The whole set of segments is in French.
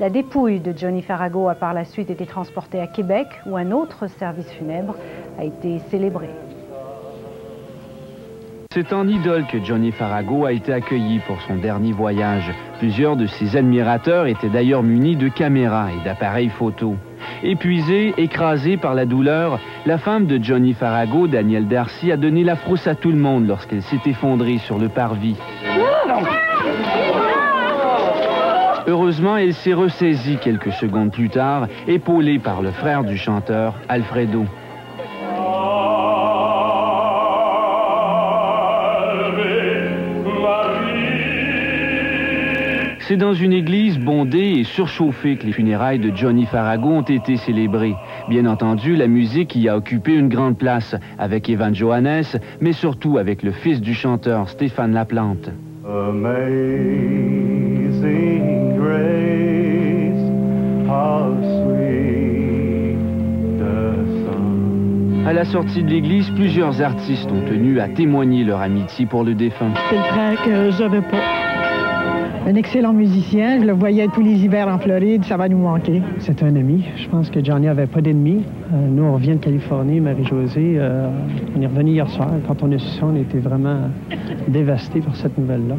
La dépouille de Johnny Farago a par la suite été transportée à Québec où un autre service funèbre a été célébré. C'est en idole que Johnny Farago a été accueilli pour son dernier voyage. Plusieurs de ses admirateurs étaient d'ailleurs munis de caméras et d'appareils photo. Épuisée, écrasée par la douleur, la femme de Johnny Farago, Danielle Darcy, a donné la frousse à tout le monde lorsqu'elle s'est effondrée sur le parvis. Heureusement, elle s'est ressaisie quelques secondes plus tard, épaulée par le frère du chanteur, Alfredo. C'est dans une église bondée et surchauffée que les funérailles de Johnny Farago ont été célébrées. Bien entendu, la musique y a occupé une grande place, avec Evan Johannes, mais surtout avec le fils du chanteur, Stéphane Laplante. À la sortie de l'église, plusieurs artistes ont tenu à témoigner leur amitié pour le défunt. C'est le frère que j'avais pas. Un excellent musicien, je le voyais tous les hivers en Floride, ça va nous manquer. C'est un ami. Je pense que Johnny avait pas d'ennemis. Euh, nous, on revient de Californie, Marie-Josée. Euh, on est revenu hier soir. Quand on a su ça, on était vraiment dévastés par cette nouvelle-là.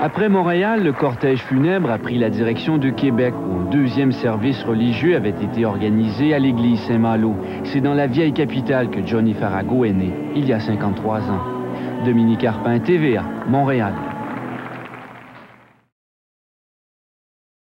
Après Montréal, le cortège funèbre a pris la direction de Québec, où un deuxième service religieux avait été organisé à l'église Saint-Malo. C'est dans la vieille capitale que Johnny Farago est né, il y a 53 ans. Dominique Arpin, TVA, Montréal.